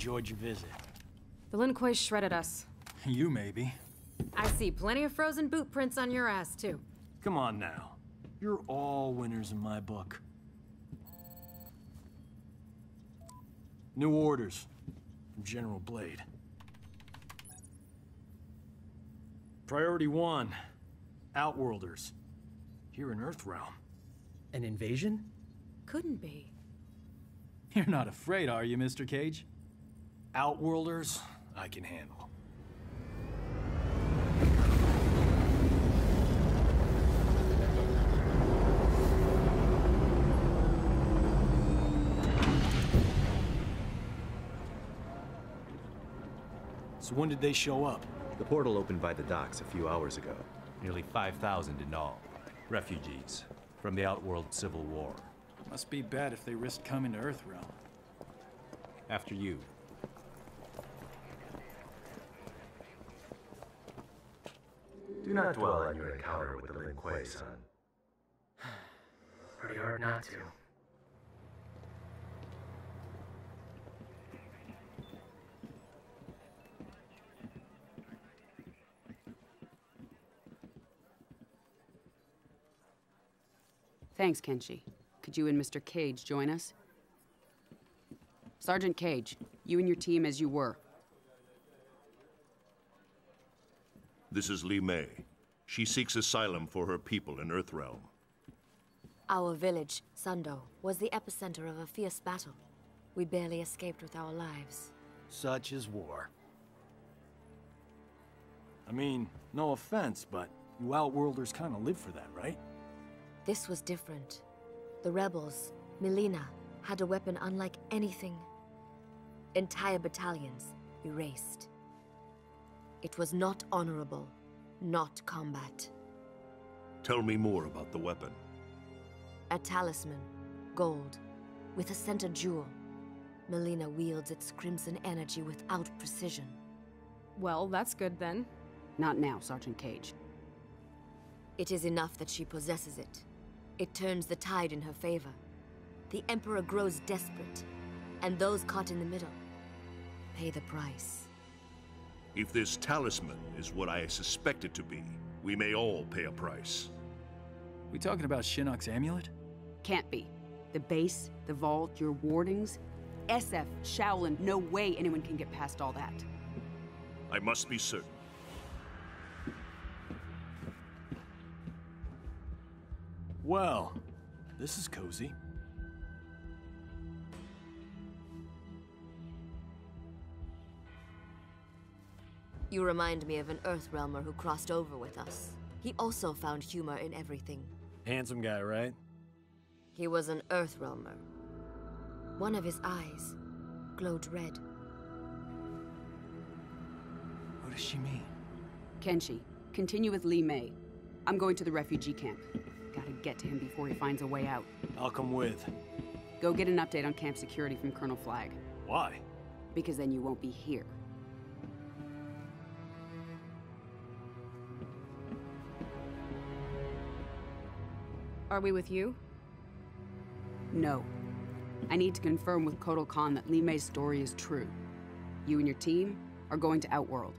Enjoyed your visit. The Lin Kuei shredded us. You maybe. I see plenty of frozen boot prints on your ass, too. Come on now. You're all winners in my book. New orders from General Blade. Priority one, Outworlders. Here in Earthrealm. An invasion? Couldn't be. You're not afraid, are you, Mr. Cage? Outworlders, I can handle. So when did they show up? The portal opened by the docks a few hours ago. Nearly 5,000 in all. Refugees from the Outworld Civil War. Must be bad if they risked coming to Earthrealm. After you. Do not dwell on your encounter with the Lin Kuei, son. Pretty hard not to. Thanks, Kenshi. Could you and Mr. Cage join us? Sergeant Cage, you and your team as you were. This is Li Mei. She seeks asylum for her people in Earthrealm. Our village, Sundo, was the epicenter of a fierce battle. We barely escaped with our lives. Such is war. I mean, no offense, but you Outworlders kind of live for that, right? This was different. The rebels, Mileena, had a weapon unlike anything. Entire battalions erased. It was not honorable, not combat. Tell me more about the weapon. A talisman, gold, with a center jewel. Mileena wields its crimson energy without precision. Well, that's good then. Not now, Sergeant Cage. It is enough that she possesses it. It turns the tide in her favor. The Emperor grows desperate, and those caught in the middle pay the price. If this talisman is what I suspect it to be, we may all pay a price. We talking about Shinnok's amulet? Can't be. The base, the vault, your wardings. SF, Shaolin, no way anyone can get past all that. I must be certain. Well, this is cozy. You remind me of an Earthrealmer who crossed over with us. He also found humor in everything. Handsome guy, right? He was an Earthrealmer. One of his eyes glowed red. What does she mean? Kenshi, continue with Li Mei. I'm going to the refugee camp. Gotta get to him before he finds a way out. I'll come with. Go get an update on camp security from Colonel Flagg. Why? Because then you won't be here. Are we with you? No. I need to confirm with Kotal Khan that Li Mei's story is true. You and your team are going to Outworld.